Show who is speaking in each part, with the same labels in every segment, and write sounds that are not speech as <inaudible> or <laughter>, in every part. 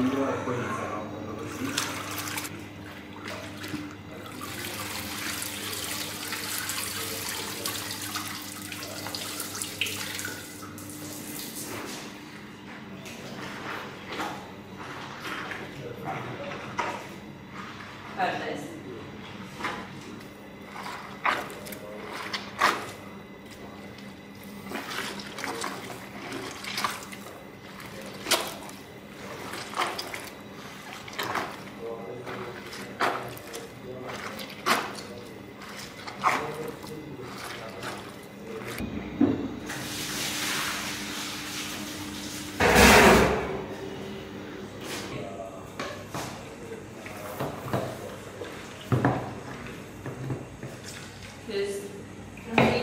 Speaker 1: 意外会得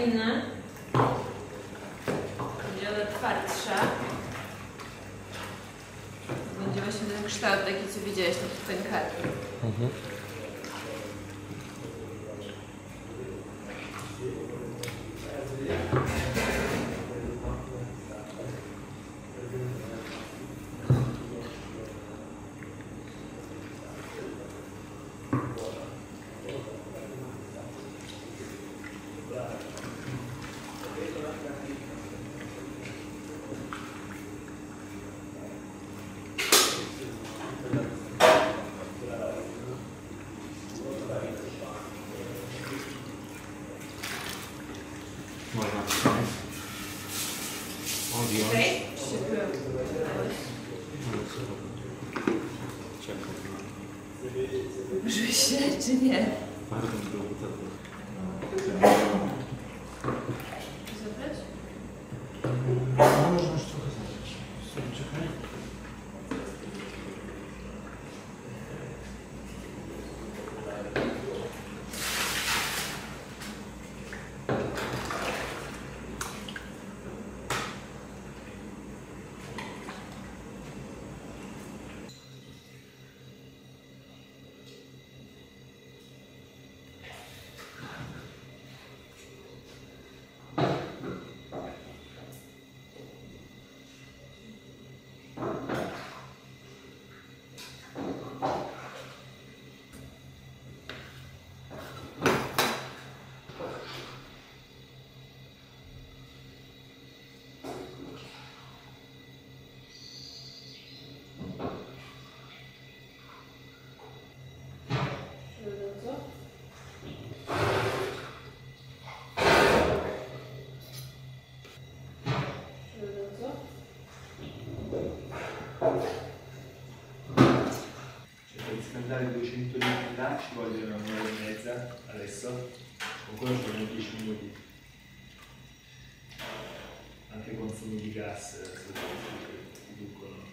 Speaker 1: inne. Będzie ona twardsza. Będzie właśnie ten kształt taki, co widziałeś, taki pękaty.
Speaker 2: Można. Odjąć.
Speaker 1: Czy się byłem? Może źle, czy nie?
Speaker 2: Bardzo było <laughs>
Speaker 3: Cioè, per riscaldare 200 litri là ci vogliono un'ora e mezza adesso, con quello ci vogliono 10 minuti. Anche consumi di gas eh, riducono.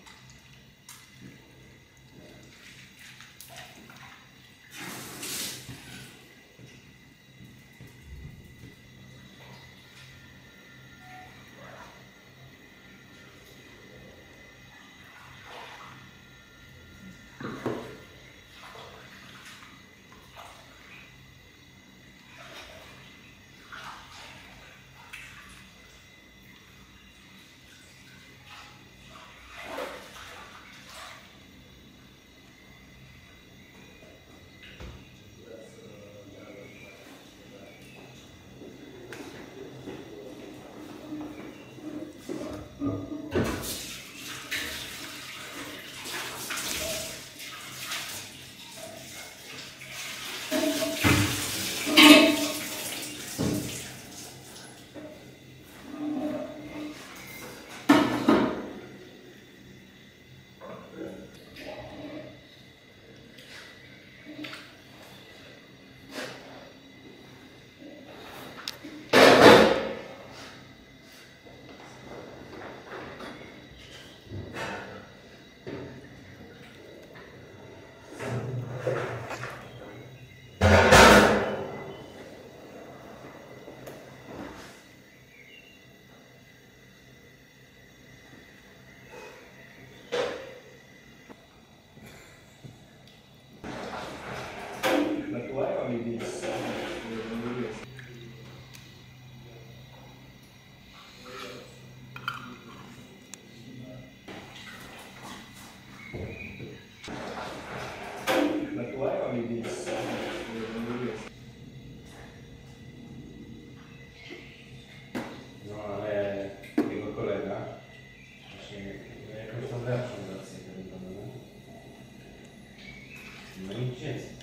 Speaker 2: Yes.